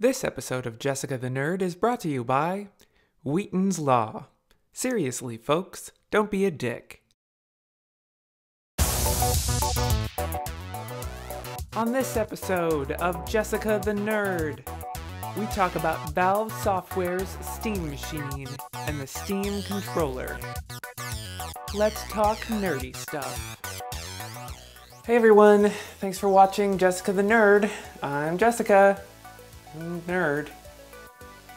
This episode of Jessica the Nerd is brought to you by Wheaton's Law. Seriously, folks, don't be a dick. On this episode of Jessica the Nerd, we talk about Valve Software's Steam Machine and the Steam Controller. Let's talk nerdy stuff. Hey everyone, thanks for watching Jessica the Nerd. I'm Jessica, nerd.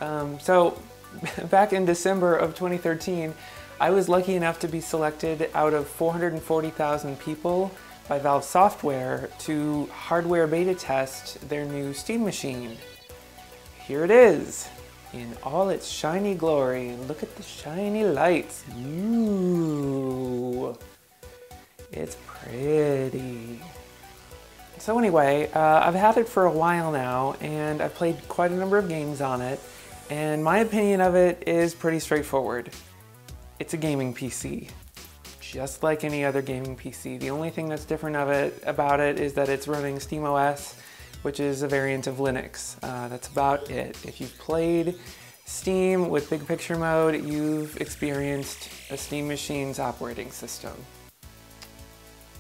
Um, so, back in December of 2013, I was lucky enough to be selected out of 440,000 people by Valve Software to hardware beta test their new Steam machine. Here it is in all its shiny glory. And look at the shiny lights. Ooh, it's pretty. So anyway, uh, I've had it for a while now, and I've played quite a number of games on it, and my opinion of it is pretty straightforward. It's a gaming PC, just like any other gaming PC. The only thing that's different of it about it is that it's running SteamOS, which is a variant of Linux. Uh, that's about it. If you've played Steam with big picture mode, you've experienced a Steam machine's operating system.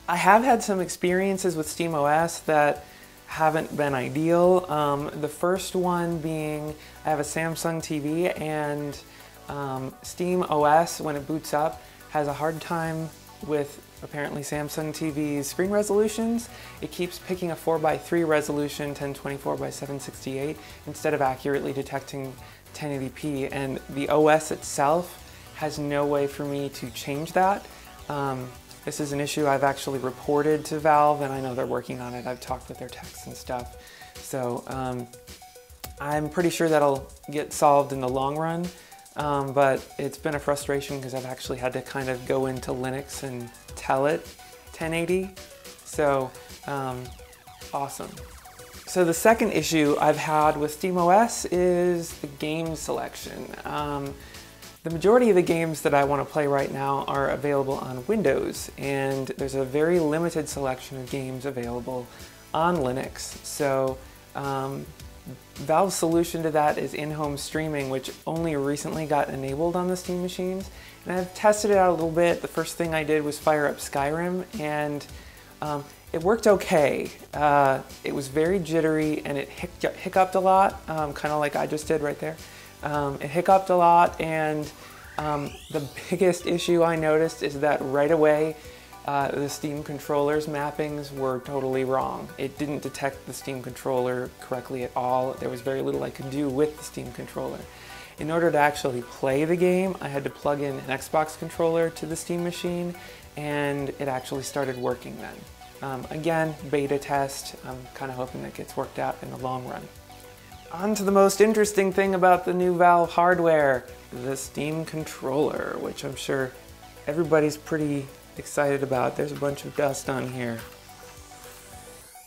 I have had some experiences with SteamOS that haven't been ideal. Um, the first one being I have a Samsung TV and um, Steam OS, when it boots up, has a hard time with apparently Samsung TV's screen resolutions. It keeps picking a 4x3 resolution, 1024 by 768, instead of accurately detecting 1080p. And the OS itself has no way for me to change that. Um, this is an issue I've actually reported to Valve, and I know they're working on it. I've talked with their techs and stuff. So um, I'm pretty sure that'll get solved in the long run. Um, but it's been a frustration because I've actually had to kind of go into Linux and tell it 1080. So um, awesome. So the second issue I've had with SteamOS is the game selection. Um, the majority of the games that I want to play right now are available on Windows, and there's a very limited selection of games available on Linux. So um, Valve's solution to that is in-home streaming, which only recently got enabled on the Steam machines. And I've tested it out a little bit. The first thing I did was fire up Skyrim, and um, it worked okay. Uh, it was very jittery, and it hic hiccuped a lot, um, kind of like I just did right there. Um, it hiccuped a lot, and um, the biggest issue I noticed is that right away uh, the Steam controller's mappings were totally wrong. It didn't detect the Steam controller correctly at all. There was very little I could do with the Steam controller. In order to actually play the game, I had to plug in an Xbox controller to the Steam machine, and it actually started working then. Um, again, beta test. I'm kind of hoping that gets worked out in the long run. On to the most interesting thing about the new Valve hardware, the Steam controller, which I'm sure everybody's pretty excited about. There's a bunch of dust on here.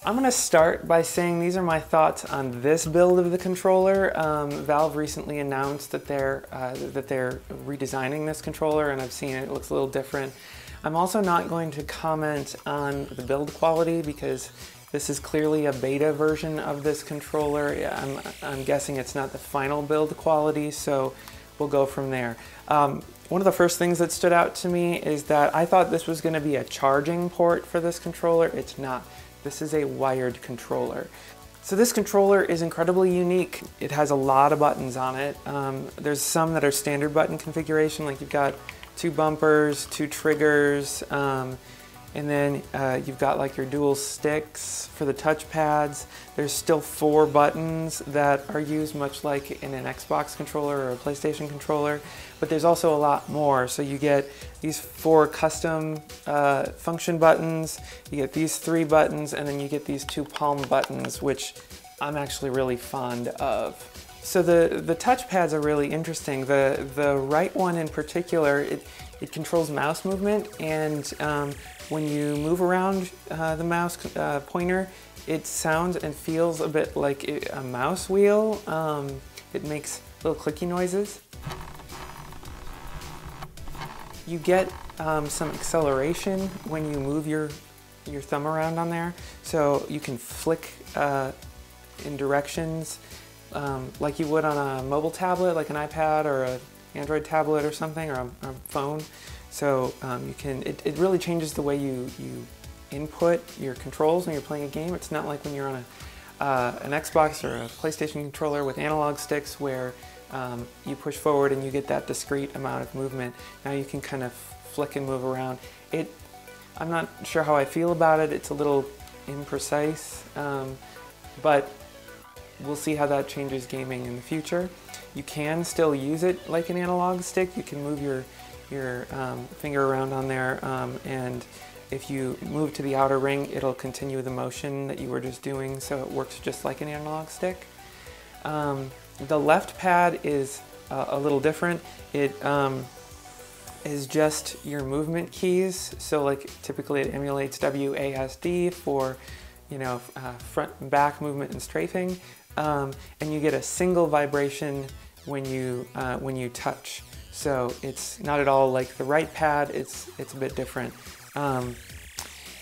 I'm to start by saying these are my thoughts on this build of the controller. Um, Valve recently announced that they're uh, that they're redesigning this controller, and I've seen it. It looks a little different. I'm also not going to comment on the build quality because this is clearly a beta version of this controller. I'm, I'm guessing it's not the final build quality, so we'll go from there. Um, one of the first things that stood out to me is that I thought this was going to be a charging port for this controller. It's not. This is a wired controller. So this controller is incredibly unique. It has a lot of buttons on it. Um, there's some that are standard button configuration, like you've got two bumpers, two triggers, um, and then uh, you've got like your dual sticks for the touch pads. There's still four buttons that are used much like in an Xbox controller or a PlayStation controller, but there's also a lot more. So you get these four custom uh, function buttons, you get these three buttons, and then you get these two palm buttons, which I'm actually really fond of. So the, the touch pads are really interesting. The, the right one in particular, it, it controls mouse movement and um, when you move around uh, the mouse uh, pointer, it sounds and feels a bit like a mouse wheel. Um, it makes little clicky noises. You get um, some acceleration when you move your, your thumb around on there. So you can flick uh, in directions um, like you would on a mobile tablet, like an iPad or an Android tablet or something, or a, a phone. So um, you can, it, it really changes the way you, you input your controls when you're playing a game. It's not like when you're on a, uh, an Xbox or a PlayStation controller with analog sticks where um, you push forward and you get that discrete amount of movement. Now you can kind of flick and move around. It, I'm not sure how I feel about it. It's a little imprecise, um, but we'll see how that changes gaming in the future. You can still use it like an analog stick. You can move your your um, finger around on there um, and if you move to the outer ring it'll continue the motion that you were just doing so it works just like an analog stick. Um, the left pad is uh, a little different. It um, is just your movement keys. So like typically it emulates WASD for you know uh, front and back movement and strafing, um, and you get a single vibration when you uh, when you touch. So it's not at all like the right pad. It's it's a bit different. Um,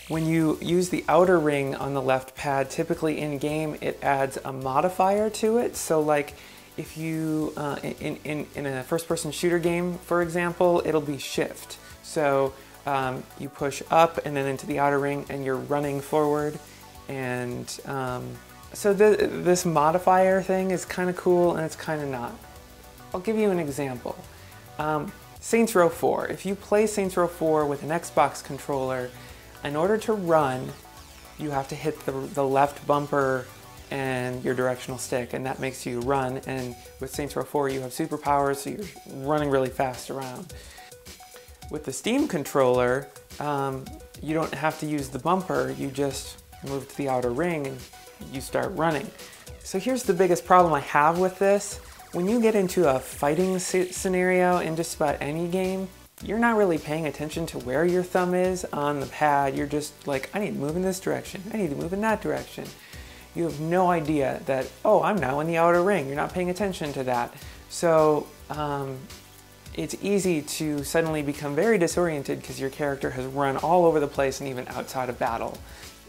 when you use the outer ring on the left pad, typically in game it adds a modifier to it. So like if you, uh, in, in, in a first person shooter game, for example, it'll be shift. So um, you push up and then into the outer ring and you're running forward. And um, so the, this modifier thing is kind of cool and it's kind of not. I'll give you an example. Um, Saints Row 4. If you play Saints Row 4 with an Xbox controller, in order to run, you have to hit the, the left bumper and your directional stick, and that makes you run. And with Saints Row 4, you have superpowers, so you're running really fast around. With the Steam controller, um, you don't have to use the bumper, you just move to the outer ring and you start running. So here's the biggest problem I have with this. When you get into a fighting scenario in just about any game, you're not really paying attention to where your thumb is on the pad. You're just like, I need to move in this direction. I need to move in that direction. You have no idea that, oh, I'm now in the outer ring. You're not paying attention to that. So um, it's easy to suddenly become very disoriented because your character has run all over the place and even outside of battle.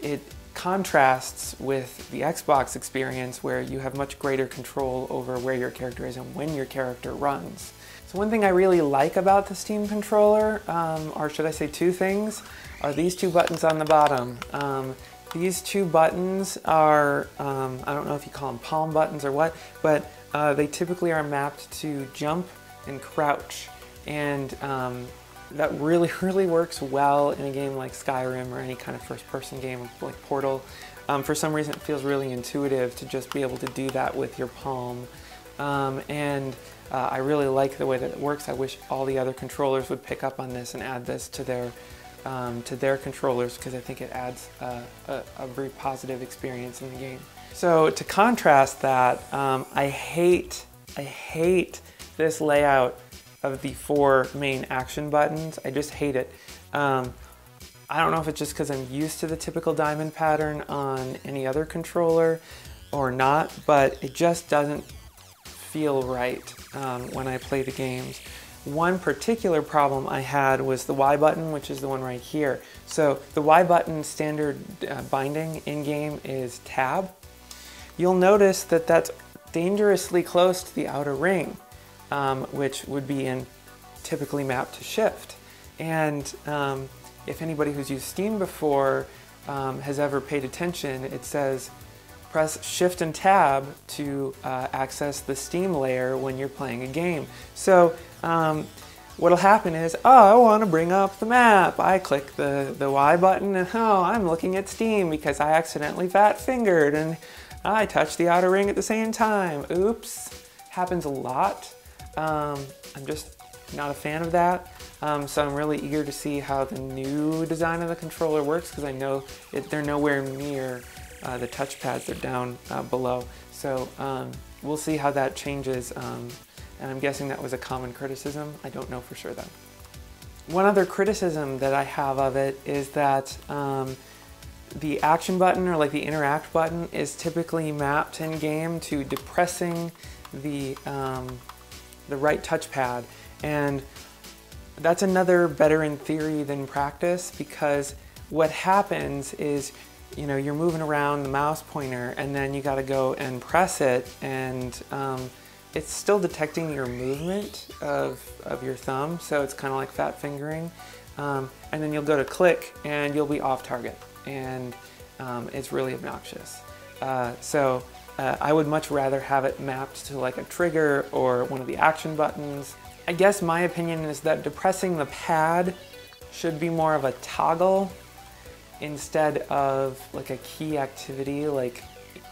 It contrasts with the Xbox experience where you have much greater control over where your character is and when your character runs. So one thing I really like about the Steam controller, um, or should I say two things, are these two buttons on the bottom. Um, these two buttons are, um, I don't know if you call them palm buttons or what, but uh, they typically are mapped to jump and crouch. And um, that really, really works well in a game like Skyrim or any kind of first person game like Portal. Um, for some reason, it feels really intuitive to just be able to do that with your palm. Um, and uh, I really like the way that it works. I wish all the other controllers would pick up on this and add this to their um, to their controllers because I think it adds a, a, very positive experience in the game. So to contrast that, um, I hate, I hate this layout of the four main action buttons. I just hate it. Um, I don't know if it's just because I'm used to the typical diamond pattern on any other controller or not, but it just doesn't feel right um, when I play the games. One particular problem I had was the Y button, which is the one right here. So the Y button standard uh, binding in-game is tab. You'll notice that that's dangerously close to the outer ring, um, which would be in typically mapped to shift. And um, if anybody who's used Steam before um, has ever paid attention, it says press shift and tab to uh, access the Steam layer when you're playing a game. So um, what'll happen is, oh, I want to bring up the map. I click the, the Y button and oh, I'm looking at Steam because I accidentally fat fingered and I touched the outer ring at the same time. Oops. Happens a lot. Um, I'm just not a fan of that. Um, so I'm really eager to see how the new design of the controller works because I know it, they're nowhere near uh, the touchpads, they're down uh, below. So um, we'll see how that changes um, and I'm guessing that was a common criticism. I don't know for sure though. One other criticism that I have of it is that um, the action button or like the interact button is typically mapped in game to depressing the, um, the right touchpad. And that's another better in theory than practice because what happens is you know, you're moving around the mouse pointer and then you got to go and press it and um, it's still detecting your movement of, of your thumb, so it's kind of like fat fingering. Um, and then you'll go to click and you'll be off target and um, it's really obnoxious. Uh, so uh, I would much rather have it mapped to like a trigger or one of the action buttons. I guess my opinion is that depressing the pad should be more of a toggle instead of like a key activity like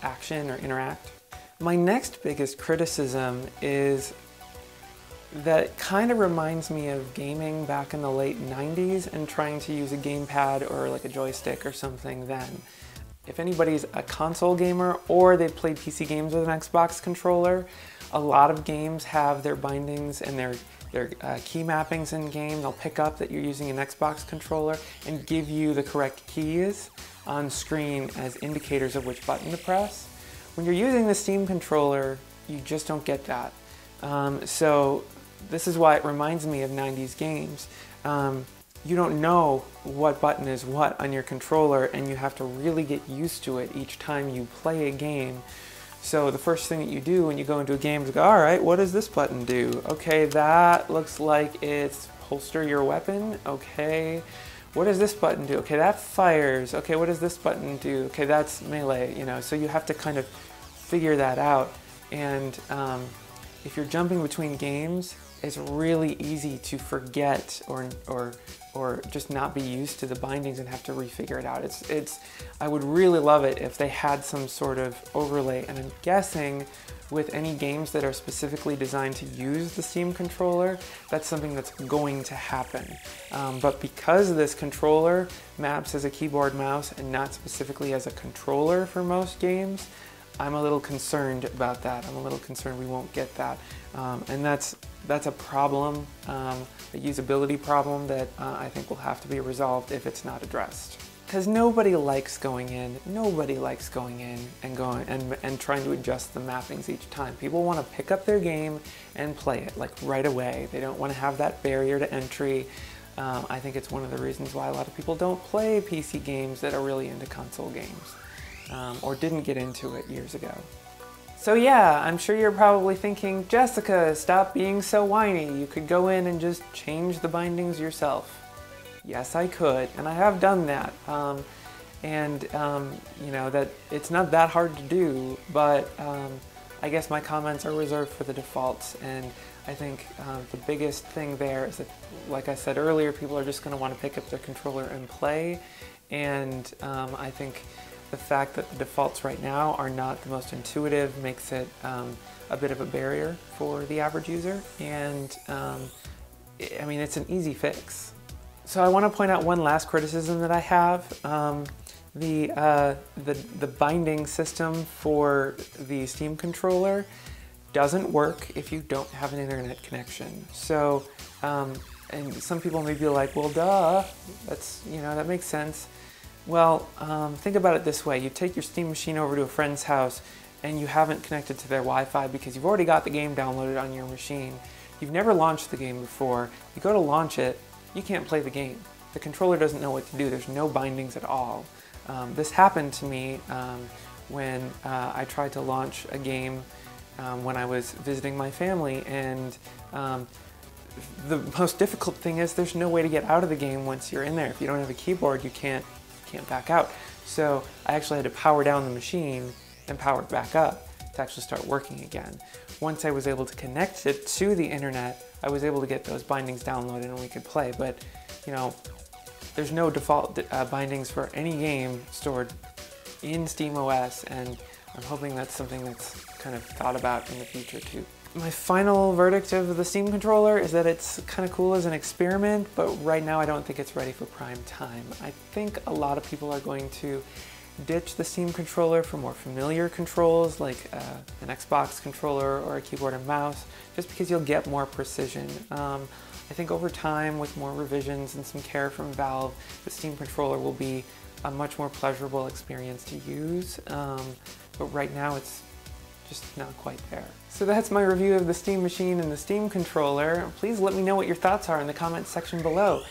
action or interact. My next biggest criticism is that kind of reminds me of gaming back in the late 90s and trying to use a gamepad or like a joystick or something then. If anybody's a console gamer or they've played PC games with an Xbox controller, a lot of games have their bindings and their their uh, key mappings in game. They'll pick up that you're using an Xbox controller and give you the correct keys on screen as indicators of which button to press. When you're using the Steam controller, you just don't get that. Um, so this is why it reminds me of 90s games. Um, you don't know what button is what on your controller and you have to really get used to it each time you play a game so the first thing that you do when you go into a game is go, all right, what does this button do? Okay, that looks like it's holster your weapon. Okay, what does this button do? Okay, that fires. Okay, what does this button do? Okay, that's melee, you know, so you have to kind of figure that out. And um, if you're jumping between games, it's really easy to forget or, or or just not be used to the bindings and have to refigure it out. It's, it's, I would really love it if they had some sort of overlay, and I'm guessing with any games that are specifically designed to use the Steam controller, that's something that's going to happen. Um, but because this controller maps as a keyboard mouse and not specifically as a controller for most games, I'm a little concerned about that. I'm a little concerned we won't get that. Um, and that's, that's a problem, um, a usability problem that uh, I think will have to be resolved if it's not addressed. Because nobody likes going in, nobody likes going in and going and, and trying to adjust the mappings each time. People want to pick up their game and play it like right away. They don't want to have that barrier to entry. Um, I think it's one of the reasons why a lot of people don't play PC games that are really into console games um, or didn't get into it years ago. So yeah, I'm sure you're probably thinking, Jessica, stop being so whiny. You could go in and just change the bindings yourself. Yes, I could, and I have done that. Um, and um, you know that it's not that hard to do, but um, I guess my comments are reserved for the defaults. And I think uh, the biggest thing there is that, like I said earlier, people are just going to want to pick up their controller and play. And um, I think the fact that the defaults right now are not the most intuitive makes it um, a bit of a barrier for the average user. And um, I mean, it's an easy fix. So I want to point out one last criticism that I have. Um, the, uh, the, the binding system for the Steam controller doesn't work if you don't have an internet connection. So, um, and some people may be like, well, duh, that's, you know, that makes sense. Well, um, think about it this way. You take your Steam machine over to a friend's house and you haven't connected to their Wi-Fi because you've already got the game downloaded on your machine. You've never launched the game before. You go to launch it, you can't play the game. The controller doesn't know what to do. There's no bindings at all. Um, this happened to me um, when uh, I tried to launch a game um, when I was visiting my family and um, the most difficult thing is there's no way to get out of the game once you're in there. If you don't have a keyboard, you can't can't back out. So I actually had to power down the machine and power it back up to actually start working again. Once I was able to connect it to the internet, I was able to get those bindings downloaded and we could play. But, you know, there's no default uh, bindings for any game stored in SteamOS, and I'm hoping that's something that's kind of thought about in the future too. My final verdict of the Steam controller is that it's kind of cool as an experiment, but right now I don't think it's ready for prime time. I think a lot of people are going to ditch the Steam controller for more familiar controls like uh, an Xbox controller or a keyboard and mouse, just because you'll get more precision. Um, I think over time, with more revisions and some care from Valve, the Steam controller will be a much more pleasurable experience to use. Um, but right now, it's just not quite there. So that's my review of the Steam Machine and the Steam Controller. Please let me know what your thoughts are in the comments section below.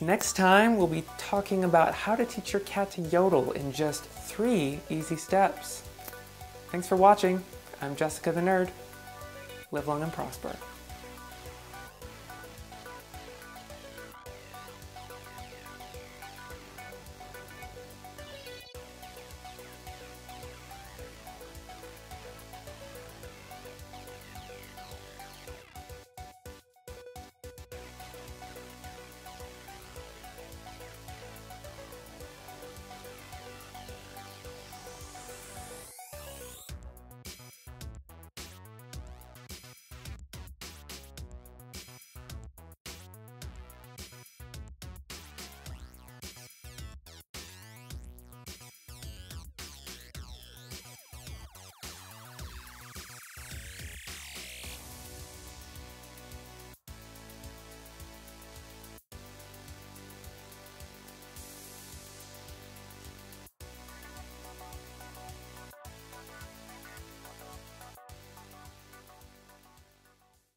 Next time, we'll be talking about how to teach your cat to yodel in just three easy steps. Thanks for watching. I'm Jessica the Nerd. Live long and prosper.